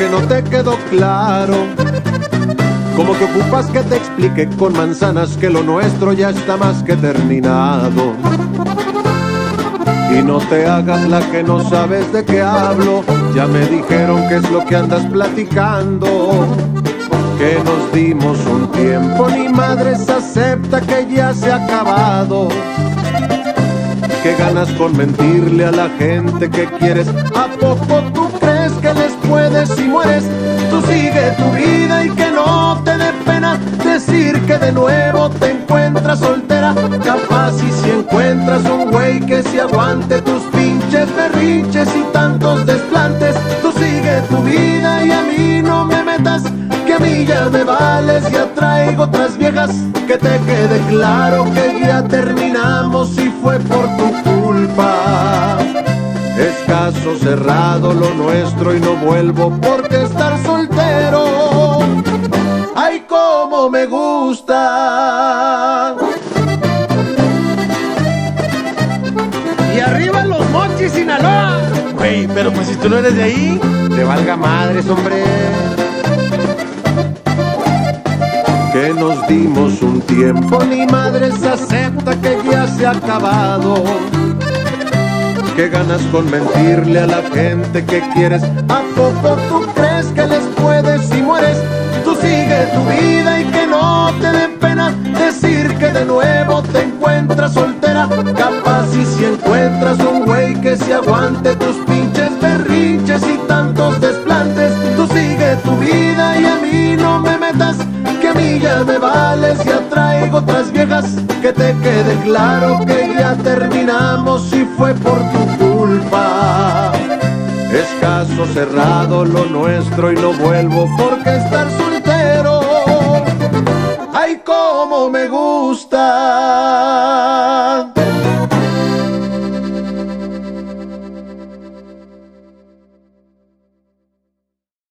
que no te quedó claro. Como que ocupas que te explique con manzanas que lo nuestro ya está más que terminado. Y no te hagas la que no sabes de qué hablo, ya me dijeron que es lo que andas platicando. Que nos dimos un tiempo, ni madre se acepta que ya se ha acabado. Que ganas con mentirle a la gente que quieres, ¿a poco tú crees les puedes si mueres? Tú sigue tu vida y que no te dé pena decir que de nuevo te encuentras soltera. Capaz y si encuentras un güey que se aguante tus pinches berrinches y tantos desplantes, tú sigue tu vida y a mí no me metas. Que a mí ya me vales, ya traigo otras viejas. Que te quede claro que ya terminamos y fue por. Es caso cerrado lo nuestro y no vuelvo porque estar soltero. Ay, cómo me gusta. Y arriba los mochis, Sinaloa. Güey, pero pues si tú no eres de ahí, te valga madres, hombre. Que nos dimos un tiempo, ni madre se acepta que ya se ha acabado. Que ganas con mentirle a la gente que quieres. ¿A poco tú crees que les puedes si mueres? Tú sigue tu vida y que no te dé pena decir que de nuevo te encuentras soltera. Capaz y si encuentras un güey que se aguante tus pinches berrinches y tantos desplantes. Tú sigue tu vida y a mí no me metas. Que a mí ya me vales, ya traigo otras viejas. Que te quede claro que ya terminamos y fue por tu. Es caso cerrado lo nuestro y no vuelvo porque estar soltero.